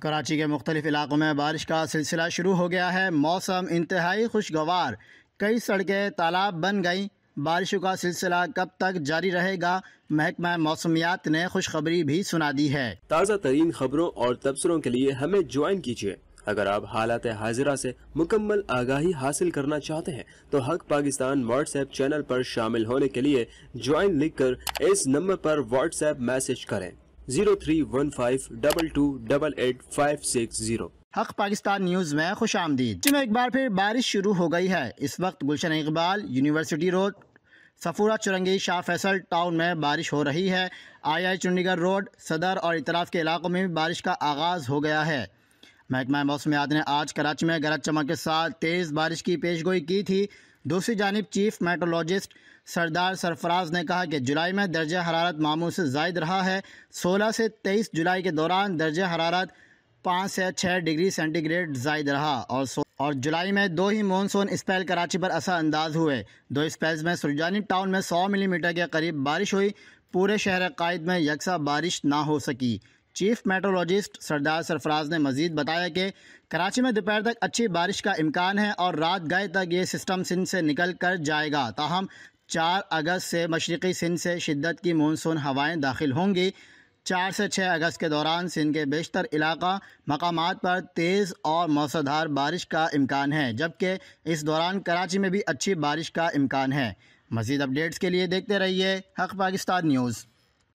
کراچی کے مختلف علاقوں میں بارش کا سلسلہ شروع ہو گیا ہے۔ موسم انتہائی خوشگوار۔ کئی سڑکیں تالاب بن گئیں۔ بارشوں کا سلسلہ کب تک جاری رہے گا؟ محکمہ موسمیات نے خوشخبری بھی سنا دی ہے۔ تازہ ترین خبروں اور تبصروں کے لیے ہمیں جوائن کیجیے۔ اگر آپ حالات حاضرہ سے مکمل آگاہی حاصل کرنا چاہتے ہیں، تو Haq Pakistan WhatsApp channel پر شامل ہونے کے لیے جوائن لکھ کر اس نمبر پر واٹس ایپ میسج کریں۔ Zero three one five double two double eight five six zero. Haq Pakistan news میں خوش آمدید۔ جی میں ایک بار پھر بارش شروع ہو گئی ہے۔ اس وقت Gulshan Iqbal university road, Safoora Chowrangi Shah Faisal town میں بارش ہو رہی ہے۔ آئی آئی چنڈی گڑھ روڈ، صدر اور اطراف کے علاقوں میں بھی بارش کا آغاز ہو گیا ہے۔ محکمہ موسمیات نے آج کراچی میں گرج چمک کے ساتھ تیز بارش کی پیش گوئی کی تھی۔ دوسری جانب چیف میٹرولوجسٹ سردار سرفراز نے کہا کہ جولائی میں درجہ حرارت معمول سے زائد رہا ہے۔ سولہ سے تیئیس جولائی کے دوران درجہ حرارت پانچ سے چھ ڈگری سینٹی گریڈ زائد رہا اور اور جولائی میں دو ہی مونسون اسپیل کراچی پر اثر انداز ہوئے۔ دو اسپیلز میں سرجانی ٹاؤن میں سو ملی میٹر کے قریب بارش ہوئی۔ پورے شہر قائد میں یکساں بارش نہ ہو سکی۔ چیف میٹرولوجسٹ سردار سرفراز نے مزید بتایا کہ کراچی میں دوپہر تک اچھی بارش کا امکان ہے اور رات گئے تک یہ سسٹم سندھ سے نکل کر جائے گا۔ تاہم، چار اگست سے مشرقی سندھ سے شدت کی مونسون ہوائیں داخل ہوں گی۔ چار سے چھ اگست کے دوران سندھ کے بیشتر علاقہ مقامات پر تیز اور موسدھار بارش کا امکان ہے، جبکہ اس دوران کراچی میں بھی اچھی بارش کا امکان ہے۔ مزید اپڈیٹس کے لیے دیکھتے رہیے حق پاکستان نیوز۔